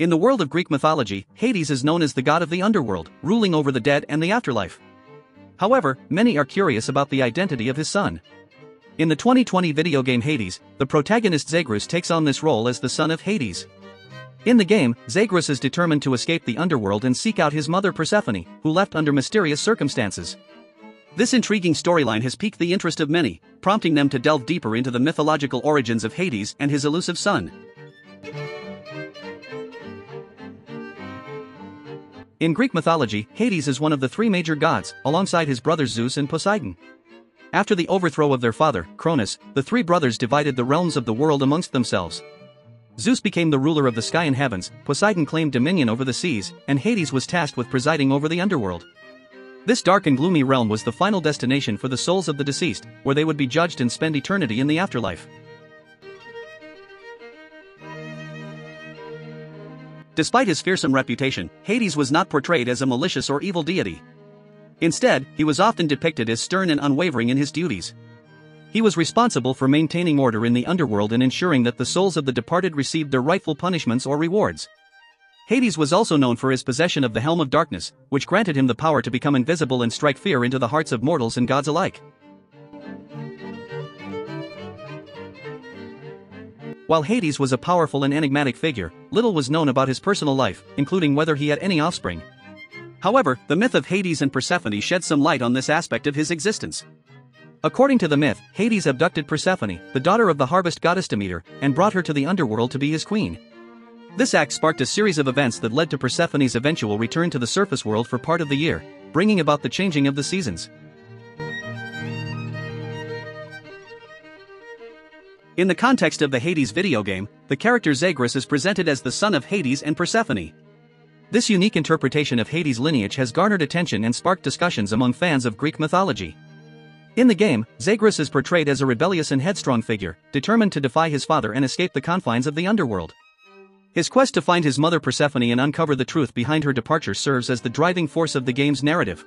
In the world of Greek mythology, Hades is known as the god of the underworld, ruling over the dead and the afterlife. However, many are curious about the identity of his son. In the 2020 video game Hades, the protagonist Zagreus takes on this role as the son of Hades. In the game, Zagreus is determined to escape the underworld and seek out his mother Persephone, who left under mysterious circumstances. This intriguing storyline has piqued the interest of many, prompting them to delve deeper into the mythological origins of Hades and his elusive son. In Greek mythology, Hades is one of the three major gods, alongside his brothers Zeus and Poseidon. After the overthrow of their father, Cronus, the three brothers divided the realms of the world amongst themselves. Zeus became the ruler of the sky and heavens, Poseidon claimed dominion over the seas, and Hades was tasked with presiding over the underworld. This dark and gloomy realm was the final destination for the souls of the deceased, where they would be judged and spend eternity in the afterlife. Despite his fearsome reputation, Hades was not portrayed as a malicious or evil deity. Instead, he was often depicted as stern and unwavering in his duties. He was responsible for maintaining order in the underworld and ensuring that the souls of the departed received their rightful punishments or rewards. Hades was also known for his possession of the Helm of Darkness, which granted him the power to become invisible and strike fear into the hearts of mortals and gods alike. While Hades was a powerful and enigmatic figure, little was known about his personal life, including whether he had any offspring. However, the myth of Hades and Persephone sheds some light on this aspect of his existence. According to the myth, Hades abducted Persephone, the daughter of the harvest goddess Demeter, and brought her to the underworld to be his queen. This act sparked a series of events that led to Persephone's eventual return to the surface world for part of the year, bringing about the changing of the seasons. In the context of the Hades video game, the character Zagreus is presented as the son of Hades and Persephone. This unique interpretation of Hades' lineage has garnered attention and sparked discussions among fans of Greek mythology. In the game, Zagreus is portrayed as a rebellious and headstrong figure, determined to defy his father and escape the confines of the underworld. His quest to find his mother Persephone and uncover the truth behind her departure serves as the driving force of the game's narrative,